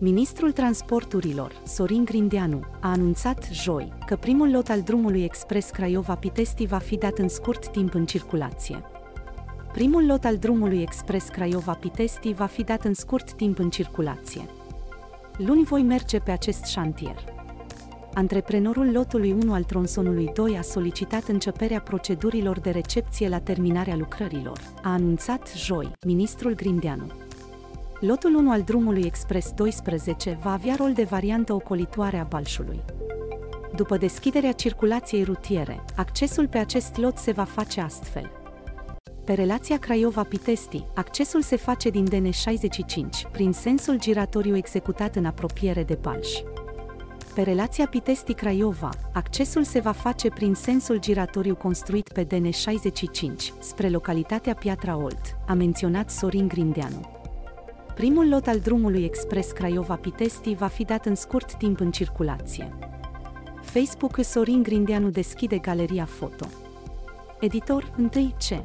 Ministrul Transporturilor, Sorin Grindeanu, a anunțat joi că primul lot al drumului expres Craiova-Pitesti va fi dat în scurt timp în circulație. Primul lot al drumului expres Craiova-Pitesti va fi dat în scurt timp în circulație. Luni voi merge pe acest șantier. Antreprenorul lotului 1 al tronsonului 2 a solicitat începerea procedurilor de recepție la terminarea lucrărilor, a anunțat joi ministrul Grindeanu. Lotul 1 al drumului Expres 12 va avea rol de variantă ocolitoare a Balșului. După deschiderea circulației rutiere, accesul pe acest lot se va face astfel. Pe relația Craiova-Pitesti, accesul se face din DN65, prin sensul giratoriu executat în apropiere de Balș. Pe relația Pitesti-Craiova, accesul se va face prin sensul giratoriu construit pe DN65, spre localitatea Piatra Olt, a menționat Sorin Grindeanu. Primul lot al drumului expres Craiova-Pitesti va fi dat în scurt timp în circulație. Facebook Sorin Grindeanu deschide galeria foto. Editor 1C